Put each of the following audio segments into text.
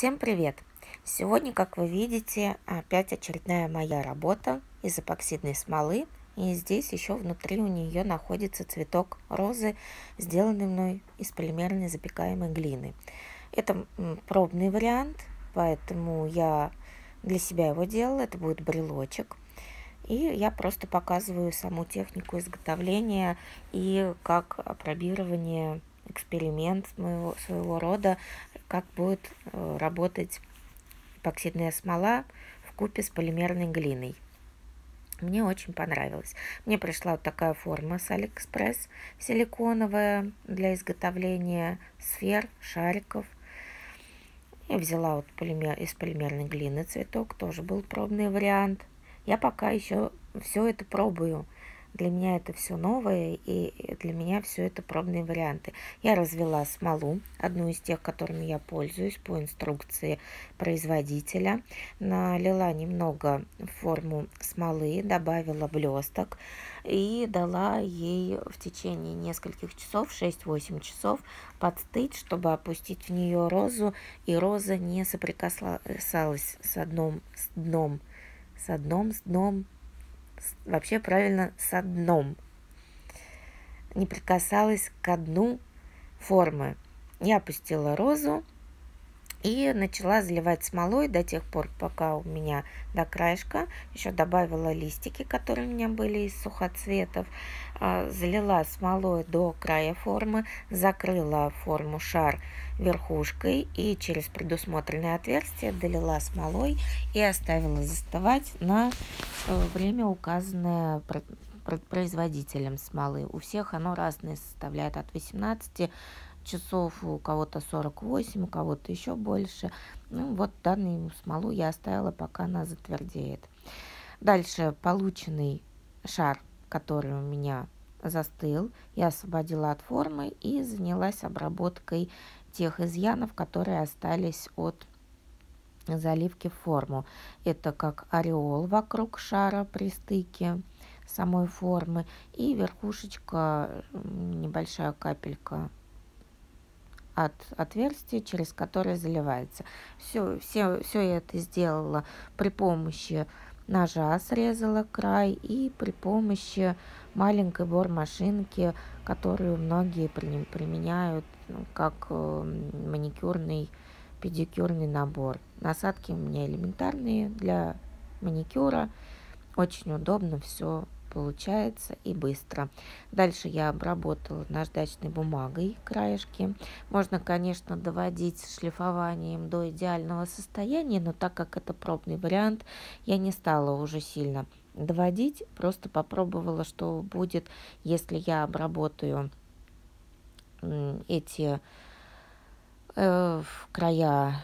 Всем привет! Сегодня, как вы видите, опять очередная моя работа из эпоксидной смолы. И здесь еще внутри у нее находится цветок розы, сделанный мной из полимерной запекаемой глины. Это пробный вариант, поэтому я для себя его делала. Это будет брелочек. И я просто показываю саму технику изготовления и как опробирование эксперимент моего, своего рода, как будет э, работать эпоксидная смола вкупе с полимерной глиной. Мне очень понравилось. Мне пришла вот такая форма с Алиэкспресс, силиконовая для изготовления сфер, шариков. Я взяла вот полимер, из полимерной глины цветок, тоже был пробный вариант. Я пока еще все это пробую. Для меня это все новое, и для меня все это пробные варианты. Я развела смолу, одну из тех, которыми я пользуюсь по инструкции производителя. Налила немного форму смолы, добавила блесток и дала ей в течение нескольких часов, 6-8 часов, подстыть, чтобы опустить в нее розу, и роза не соприкасалась с дном, с дном, с дном, с дном, вообще правильно с дном. Не прикасалась к дну формы. Я опустила розу и начала заливать смолой до тех пор, пока у меня до краешка. Еще добавила листики, которые у меня были из сухоцветов. А, залила смолой до края формы, закрыла форму шар верхушкой и через предусмотренное отверстие долила смолой и оставила застывать на время, указанное производителем смолы. У всех оно разное составляет от 18 часов, у кого-то 48, у кого-то еще больше. Ну, вот данную смолу я оставила, пока она затвердеет. Дальше полученный шар, который у меня застыл, я освободила от формы и занялась обработкой тех изъянов, которые остались от заливки в форму. Это как ореол вокруг шара при стыке самой формы и верхушечка, небольшая капелька от отверстия, через которое заливается. Все, все, все я это сделала при помощи ножа, срезала край и при помощи маленькой бормашинки, которую многие применяют ну, как э, маникюрный, педикюрный набор. Насадки у меня элементарные для маникюра. Очень удобно все получается и быстро. Дальше я обработала наждачной бумагой краешки. Можно, конечно, доводить шлифованием до идеального состояния, но так как это пробный вариант, я не стала уже сильно доводить, просто попробовала, что будет, если я обработаю эти э, края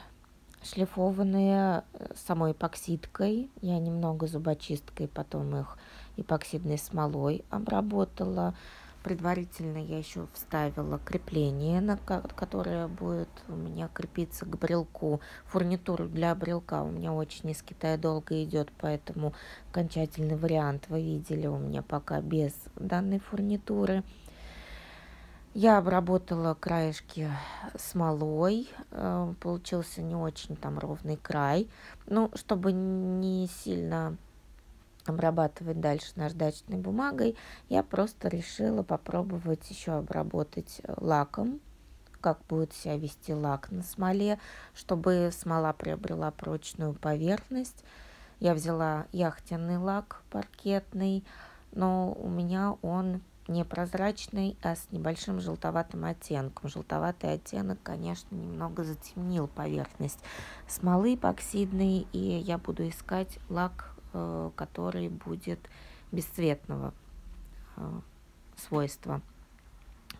шлифованные э, самой эпоксидкой. Я немного зубочисткой потом их эпоксидной смолой обработала. Предварительно я еще вставила крепление, на которое будет у меня крепиться к брелку. Фурнитуру для брелка у меня очень из Китая долго идет, поэтому окончательный вариант вы видели у меня пока без данной фурнитуры. Я обработала краешки смолой, э, получился не очень там ровный край. Ну, чтобы не сильно обрабатывать дальше наждачной бумагой, я просто решила попробовать еще обработать лаком, как будет себя вести лак на смоле, чтобы смола приобрела прочную поверхность. Я взяла яхтенный лак паркетный, но у меня он не прозрачный, а с небольшим желтоватым оттенком. Желтоватый оттенок, конечно, немного затемнил поверхность смолы эпоксидной, и я буду искать лак, э, который будет бесцветного э, свойства.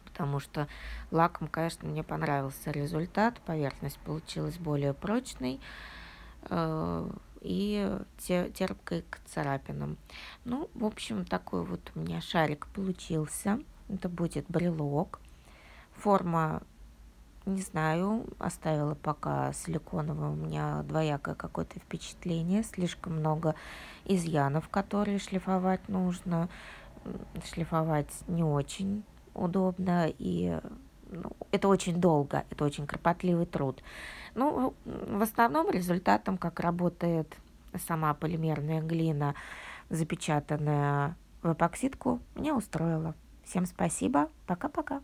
Потому что лаком, конечно, мне понравился результат. Поверхность получилась более прочной. И терпкой к царапинам. Ну, в общем, такой вот у меня шарик получился. Это будет брелок. Форма, не знаю, оставила пока силиконовую. У меня двоякое какое-то впечатление. Слишком много изъянов, которые шлифовать нужно. Шлифовать не очень удобно и ну, это очень долго, это очень кропотливый труд. Ну, в основном результатом, как работает сама полимерная глина, запечатанная в эпоксидку, меня устроила. Всем спасибо. Пока-пока.